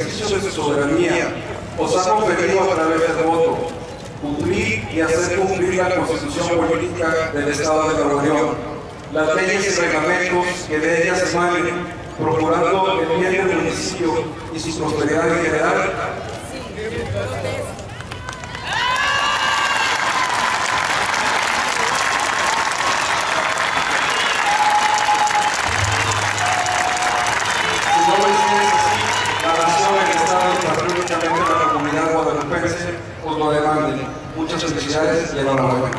ejercicio de soberanía. Os ha conferido a través del voto cumplir y hacer cumplir la constitución política del Estado de Nuevo León, las leyes y reglamentos que de ellas emanen, procurando el bien del municipio y su prosperidad en general, Pues Fútbol de Mande. Muchas felicidades y enhorabuena.